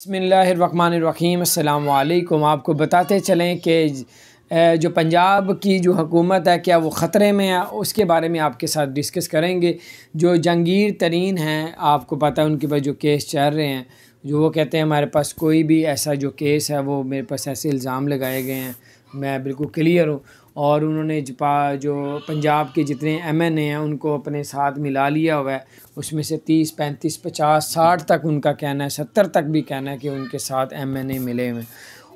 بسم اللہ الرحمن الرحیم، السلام علیکم۔ آپ کو بتاتے چلیں کہ جو پنجاب کی جو حکومت ہے، کیا وہ خطرے میں ہے؟ اس کے بارے میں آپ کے ساتھ ڈسکس کریں گے۔ جو جنگیر ترین ہیں، آپ کو پتہ ہے، ان کے پاس جو کیس چل رہے ہیں، جو وہ کہتے ہیں، ہمارے پاس کوئی بھی ایسا جو کیس ہے، وہ میرے پاس ایسے الزام لگائے گئے ہیں۔ میں بالکل کلیئر ہوں۔ اور انہوں نے جو پنجاب کے جتنے ایم این اے ہیں، ان کو اپنے ساتھ ملا لیا ہوا ہے۔ اس میں سے تیس، پینتیس، پچاس، ساٹھ تک ان کا کہنا ہے، ستر تک بھی کہنا ہے کہ ان کے ساتھ ایم این اے ملے ہوئے۔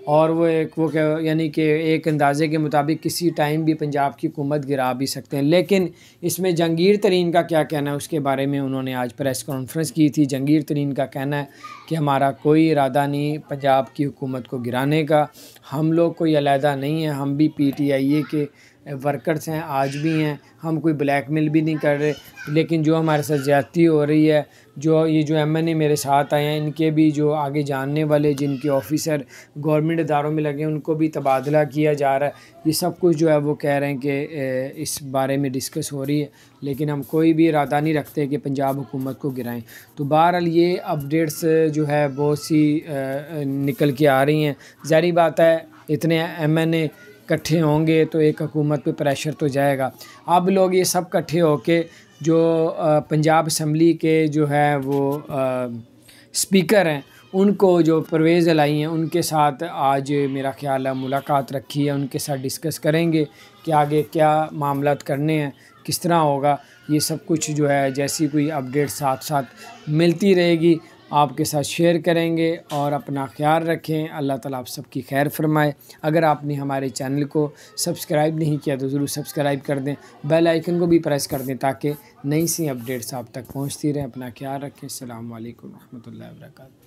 اور وہ ایک وہ کہ یعنی کہ ایک اندازے کے مطابق کسی ٹائم بھی پنجاب کی حکومت گرا بھی سکتے ہیں۔ لیکن اس میں جنگیر ترین کا کیا کہنا ہے، اس کے بارے میں انہوں نے آج پریس کانفرنس کی تھی۔ جنگیر ترین کا کہنا ہے کہ ہمارا کوئی ارادہ نہیں پنجاب کی حکومت کو گرانے کا۔ ہم لوگ کوئی علیحدہ نہیں ہے ہم بھی پی ٹی آئی اے کے ورکرس ہیں، آج بھی ہیں۔ ہم کوئی بلیک میل بھی نہیں کر رہے۔ لیکن جو ہمارے ساتھ زیادتی ہو رہی ہے، جو یہ جو ایم این اے میرے ساتھ آئے ہیں، ان کے بھی جو آگے جاننے والے، جن کے آفیسر گورنمنٹ اداروں میں لگے ہیں، ان کو بھی تبادلہ کیا جا رہا ہے۔ یہ سب کچھ جو ہے، وہ کہہ رہے ہیں کہ اس بارے میں ڈسکس ہو رہی ہے۔ لیکن ہم کوئی بھی ارادہ نہیں رکھتے کہ پنجاب حکومت کو گرائیں۔ تو بہرحال یہ اپڈیٹس جو ہے، بہت سی نکل کے آ رہی ہیں۔ ظاہری بات ہے، اتنے ایم این اے کٹھے ہوں گے تو ایک حکومت پہ پریشر تو جائے گا۔ اب لوگ یہ سب کٹھے ہو کے جو پنجاب اسمبلی کے جو ہے وہ اسپیکر ہیں، ان کو جو پرویز لائی ہیں، ان کے ساتھ آج میرا خیال ہے ملاقات رکھی ہے، ان کے ساتھ ڈسکس کریں گے کہ آگے کیا معاملات کرنے ہیں، کس طرح ہوگا۔ یہ سب کچھ جو ہے جیسی کوئی اپڈیٹ ساتھ ساتھ ملتی رہے گی۔ آپ کے ساتھ شیئر کریں گے اور اپنا خیال رکھیں۔ اللہ تعالیٰ آپ سب کی خیر فرمائے۔ اگر آپ نے ہمارے چینل کو سبسکرائب نہیں کیا تو ضرور سبسکرائب کر دیں۔ بیل آئیکن کو بھی پریس کر دیں تاکہ نئی سی اپڈیٹس آپ تک پہنچتی رہیں۔ اپنا خیال رکھیں۔ السلام علیکم و رحمۃ اللہ وبرکاتہ۔